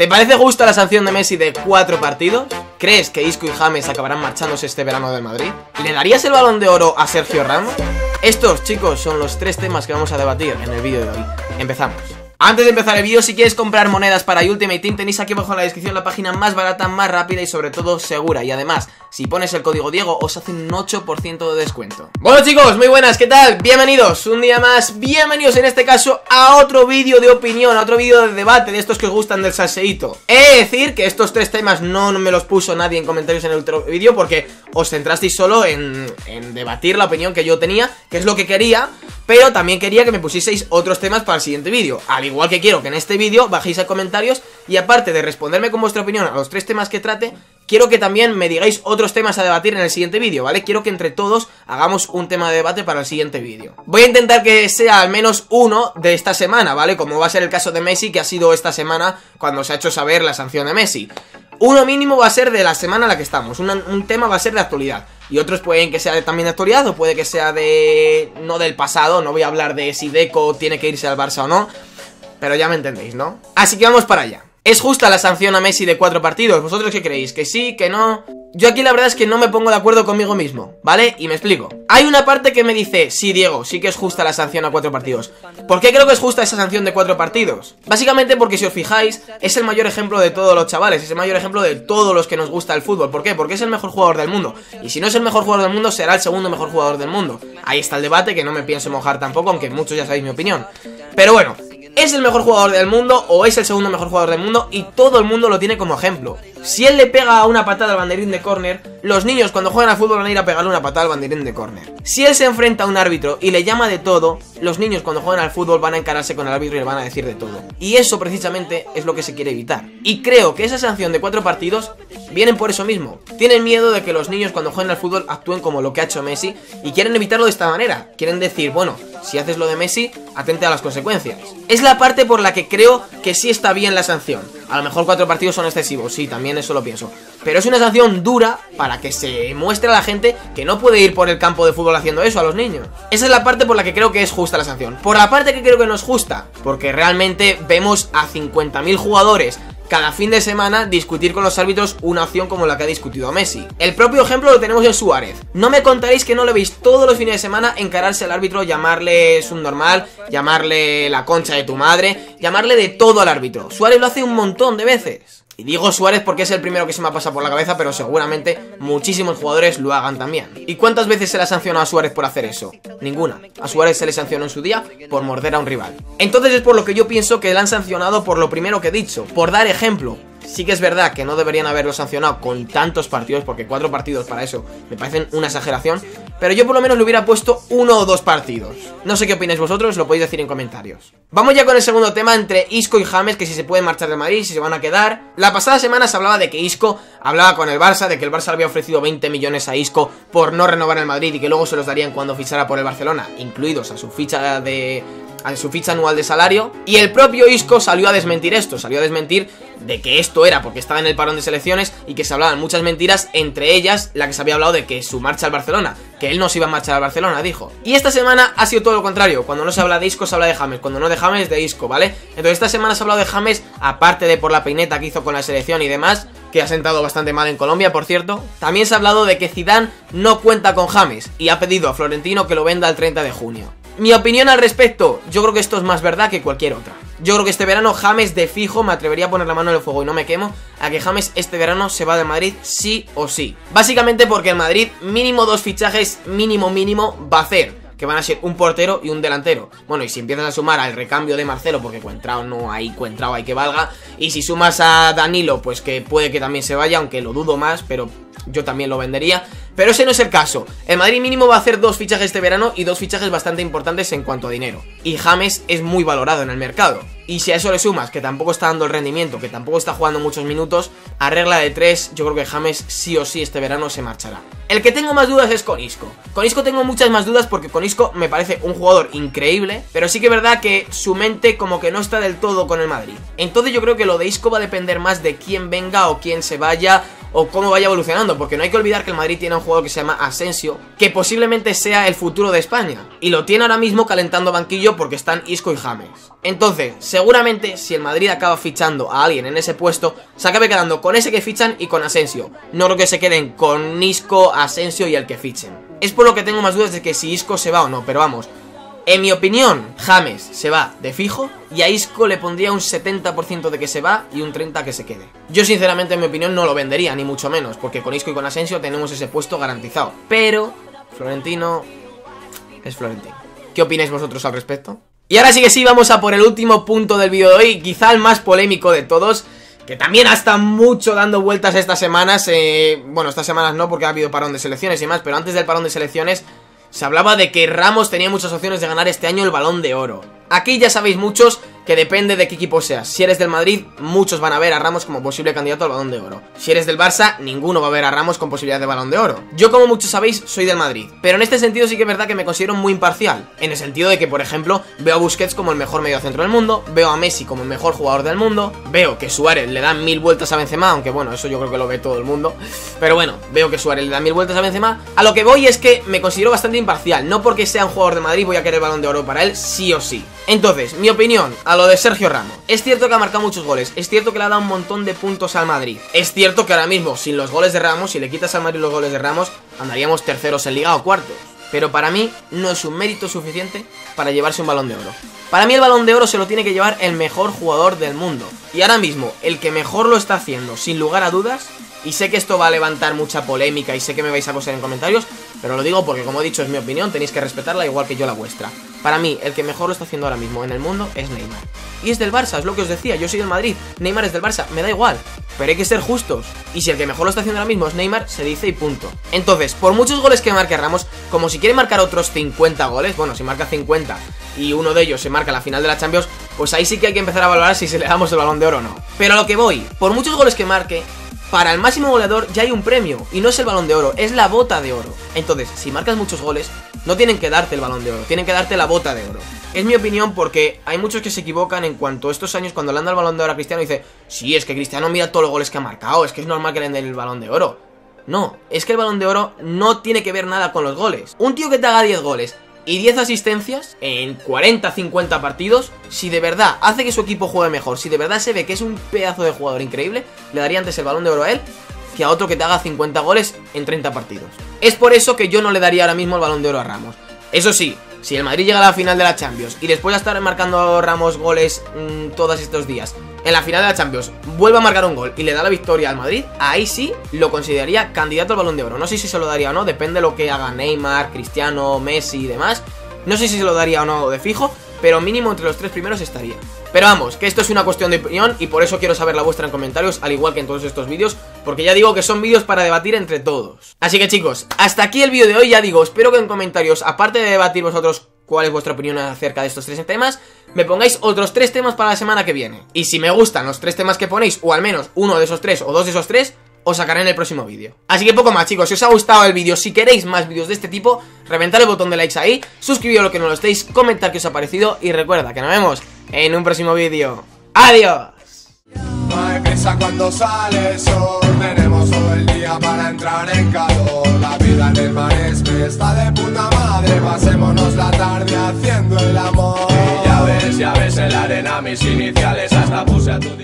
¿Te parece justa la sanción de Messi de cuatro partidos? ¿Crees que Isco y James acabarán marchándose este verano del Madrid? ¿Le darías el balón de oro a Sergio Ramos? Estos, chicos, son los tres temas que vamos a debatir en el vídeo de hoy. Empezamos. Antes de empezar el vídeo, si quieres comprar monedas para Ultimate Team, tenéis aquí abajo en la descripción la página más barata, más rápida y sobre todo segura. Y además, si pones el código Diego, os hace un 8% de descuento. Bueno chicos, muy buenas, ¿qué tal? Bienvenidos un día más, bienvenidos en este caso a otro vídeo de opinión, a otro vídeo de debate de estos que os gustan del salseíto. He de decir que estos tres temas no me los puso nadie en comentarios en el otro vídeo porque os centrasteis solo en, en debatir la opinión que yo tenía, que es lo que quería, pero también quería que me pusieseis otros temas para el siguiente vídeo Al igual que quiero que en este vídeo bajéis a comentarios Y aparte de responderme con vuestra opinión a los tres temas que trate Quiero que también me digáis otros temas a debatir en el siguiente vídeo, ¿vale? Quiero que entre todos hagamos un tema de debate para el siguiente vídeo Voy a intentar que sea al menos uno de esta semana, ¿vale? Como va a ser el caso de Messi, que ha sido esta semana cuando se ha hecho saber la sanción de Messi uno mínimo va a ser de la semana en la que estamos, un tema va a ser de actualidad. Y otros pueden que sea también de actualidad o puede que sea de... no del pasado, no voy a hablar de si Deco tiene que irse al Barça o no. Pero ya me entendéis, ¿no? Así que vamos para allá. ¿Es justa la sanción a Messi de cuatro partidos? ¿Vosotros qué creéis? ¿Que sí? ¿Que no? Yo aquí la verdad es que no me pongo de acuerdo conmigo mismo, ¿vale? Y me explico. Hay una parte que me dice, sí, Diego, sí que es justa la sanción a cuatro partidos. ¿Por qué creo que es justa esa sanción de cuatro partidos? Básicamente porque si os fijáis, es el mayor ejemplo de todos los chavales, es el mayor ejemplo de todos los que nos gusta el fútbol. ¿Por qué? Porque es el mejor jugador del mundo. Y si no es el mejor jugador del mundo, será el segundo mejor jugador del mundo. Ahí está el debate, que no me pienso mojar tampoco, aunque muchos ya sabéis mi opinión. Pero bueno, es el mejor jugador del mundo o es el segundo mejor jugador del mundo y todo el mundo lo tiene como ejemplo. Si él le pega una patada al banderín de córner, los niños cuando juegan al fútbol van a ir a pegarle una patada al banderín de córner. Si él se enfrenta a un árbitro y le llama de todo, los niños cuando juegan al fútbol van a encararse con el árbitro y le van a decir de todo. Y eso precisamente es lo que se quiere evitar. Y creo que esa sanción de cuatro partidos vienen por eso mismo. Tienen miedo de que los niños cuando jueguen al fútbol actúen como lo que ha hecho Messi y quieren evitarlo de esta manera. Quieren decir, bueno, si haces lo de Messi, atente a las consecuencias. Es la parte por la que creo que sí está bien la sanción. A lo mejor cuatro partidos son excesivos, sí, también eso lo pienso. Pero es una sanción dura para que se muestre a la gente que no puede ir por el campo de fútbol haciendo eso a los niños. Esa es la parte por la que creo que es justa la sanción. Por la parte que creo que no es justa, porque realmente vemos a 50.000 jugadores cada fin de semana discutir con los árbitros una opción como la que ha discutido Messi. El propio ejemplo lo tenemos en Suárez. No me contaréis que no le veis todos los fines de semana encararse al árbitro, llamarle un normal, llamarle la concha de tu madre, llamarle de todo al árbitro. Suárez lo hace un montón de veces. Y digo Suárez porque es el primero que se me ha pasado por la cabeza, pero seguramente muchísimos jugadores lo hagan también. ¿Y cuántas veces se le ha sancionado a Suárez por hacer eso? Ninguna. A Suárez se le sancionó en su día por morder a un rival. Entonces es por lo que yo pienso que le han sancionado por lo primero que he dicho, por dar ejemplo. Sí que es verdad que no deberían haberlo sancionado con tantos partidos, porque cuatro partidos para eso me parecen una exageración, pero yo por lo menos le hubiera puesto uno o dos partidos. No sé qué opináis vosotros, lo podéis decir en comentarios. Vamos ya con el segundo tema entre Isco y James, que si se pueden marchar de Madrid, si se van a quedar. La pasada semana se hablaba de que Isco hablaba con el Barça, de que el Barça le había ofrecido 20 millones a Isco por no renovar en el Madrid y que luego se los darían cuando fichara por el Barcelona, incluidos a su ficha de a su ficha anual de salario y el propio Isco salió a desmentir esto, salió a desmentir de que esto era porque estaba en el parón de selecciones y que se hablaban muchas mentiras, entre ellas la que se había hablado de que su marcha al Barcelona, que él no se iba a marchar al Barcelona, dijo. Y esta semana ha sido todo lo contrario, cuando no se habla de Isco se habla de James, cuando no de James de Isco, ¿vale? Entonces esta semana se ha hablado de James, aparte de por la peineta que hizo con la selección y demás, que ha sentado bastante mal en Colombia, por cierto. También se ha hablado de que Zidane no cuenta con James y ha pedido a Florentino que lo venda el 30 de junio. Mi opinión al respecto, yo creo que esto es más verdad que cualquier otra. Yo creo que este verano James de fijo, me atrevería a poner la mano en el fuego y no me quemo, a que James este verano se va de Madrid sí o sí. Básicamente porque el Madrid mínimo dos fichajes, mínimo mínimo, va a hacer que van a ser un portero y un delantero. Bueno, y si empiezas a sumar al recambio de Marcelo, porque Cuentrao no hay Cuentrao, hay que valga. Y si sumas a Danilo, pues que puede que también se vaya, aunque lo dudo más, pero yo también lo vendería. Pero ese no es el caso. El Madrid mínimo va a hacer dos fichajes este verano y dos fichajes bastante importantes en cuanto a dinero. Y James es muy valorado en el mercado. Y si a eso le sumas que tampoco está dando el rendimiento, que tampoco está jugando muchos minutos, a regla de tres, yo creo que James sí o sí este verano se marchará. El que tengo más dudas es con Isco. Con Isco tengo muchas más dudas porque con Isco me parece un jugador increíble, pero sí que es verdad que su mente como que no está del todo con el Madrid. Entonces yo creo que lo de Isco va a depender más de quién venga o quién se vaya o cómo vaya evolucionando, porque no hay que olvidar que el Madrid tiene un jugador que se llama Asensio, que posiblemente sea el futuro de España, y lo tiene ahora mismo calentando banquillo porque están Isco y James. Entonces, seguramente si el Madrid acaba fichando a alguien en ese puesto, se acabe quedando con ese que fichan y con Asensio. No creo que se queden con Isco, Asensio y el que fichen. Es por lo que tengo más dudas de que si Isco se va o no, pero vamos, en mi opinión, James se va de fijo y a Isco le pondría un 70% de que se va y un 30% que se quede. Yo sinceramente en mi opinión no lo vendería, ni mucho menos, porque con Isco y con Asensio tenemos ese puesto garantizado. Pero Florentino es Florentino. ¿Qué opináis vosotros al respecto? Y ahora sí que sí, vamos a por el último punto del vídeo de hoy, quizá el más polémico de todos, que también ha estado mucho dando vueltas estas semanas, eh, bueno, estas semanas no porque ha habido parón de selecciones y más, pero antes del parón de selecciones se hablaba de que Ramos tenía muchas opciones de ganar este año el balón de oro. Aquí ya sabéis muchos que depende de qué equipo seas. Si eres del Madrid, muchos van a ver a Ramos como posible candidato al balón de oro. Si eres del Barça, ninguno va a ver a Ramos con posibilidad de balón de oro. Yo, como muchos sabéis, soy del Madrid. Pero en este sentido sí que es verdad que me considero muy imparcial. En el sentido de que, por ejemplo, veo a Busquets como el mejor mediocentro del mundo, veo a Messi como el mejor jugador del mundo, veo que Suárez le da mil vueltas a Benzema, aunque bueno, eso yo creo que lo ve todo el mundo. Pero bueno, veo que Suárez le da mil vueltas a Benzema. A lo que voy es que me considero bastante imparcial. No porque sea un jugador de Madrid voy a querer balón de oro para él, sí o sí. Entonces, mi opinión lo de Sergio Ramos. Es cierto que ha marcado muchos goles, es cierto que le ha dado un montón de puntos al Madrid. Es cierto que ahora mismo, sin los goles de Ramos, si le quitas al Madrid los goles de Ramos, andaríamos terceros en liga o cuartos. Pero para mí no es un mérito suficiente para llevarse un balón de oro. Para mí el balón de oro se lo tiene que llevar el mejor jugador del mundo. Y ahora mismo, el que mejor lo está haciendo, sin lugar a dudas, y sé que esto va a levantar mucha polémica y sé que me vais a acosar en comentarios, pero lo digo porque como he dicho es mi opinión, tenéis que respetarla igual que yo la vuestra. Para mí, el que mejor lo está haciendo ahora mismo en el mundo es Neymar. Y es del Barça, es lo que os decía, yo soy del Madrid, Neymar es del Barça, me da igual. Pero hay que ser justos. Y si el que mejor lo está haciendo ahora mismo es Neymar, se dice y punto. Entonces, por muchos goles que marque Ramos, como si quiere marcar otros 50 goles, bueno, si marca 50 y uno de ellos se marca la final de la Champions, pues ahí sí que hay que empezar a valorar si se le damos el balón de oro o no. Pero a lo que voy, por muchos goles que marque, para el máximo goleador ya hay un premio y no es el balón de oro, es la bota de oro. Entonces, si marcas muchos goles, no tienen que darte el balón de oro, tienen que darte la bota de oro. Es mi opinión porque hay muchos que se equivocan en cuanto a estos años cuando le dan el balón de oro a Cristiano dice, sí, es que Cristiano mira todos los goles que ha marcado, es que es normal que le den el balón de oro. No, es que el balón de oro no tiene que ver nada con los goles. Un tío que te haga 10 goles y 10 asistencias en 40-50 partidos, si de verdad hace que su equipo juegue mejor, si de verdad se ve que es un pedazo de jugador increíble, le daría antes el balón de oro a él que a otro que te haga 50 goles en 30 partidos. Es por eso que yo no le daría ahora mismo el balón de oro a Ramos. Eso sí, si el Madrid llega a la final de la Champions y después de estar marcando Ramos goles mm, todos estos días, en la final de la Champions vuelve a marcar un gol y le da la victoria al Madrid, ahí sí lo consideraría candidato al balón de oro. No sé si se lo daría o no, depende de lo que haga Neymar, Cristiano, Messi y demás. No sé si se lo daría o no de fijo, pero mínimo entre los tres primeros estaría. Pero vamos, que esto es una cuestión de opinión y por eso quiero saber la vuestra en comentarios, al igual que en todos estos vídeos, porque ya digo que son vídeos para debatir entre todos. Así que chicos, hasta aquí el vídeo de hoy, ya digo, espero que en comentarios, aparte de debatir vosotros cuál es vuestra opinión acerca de estos tres temas, me pongáis otros tres temas para la semana que viene. Y si me gustan los tres temas que ponéis, o al menos uno de esos tres o dos de esos tres, os sacaré en el próximo vídeo. Así que poco más chicos, si os ha gustado el vídeo, si queréis más vídeos de este tipo, reventad el botón de likes ahí, suscribíos lo que no lo estéis, comentad qué os ha parecido y recuerda que nos vemos en un próximo vídeo. ¡Adiós! Cuando sale para entrar en calor. La vida en el mar es está de puta madre, pasémonos la tarde haciendo el amor. Y ya ves, ya ves en la arena mis iniciales, hasta puse a tu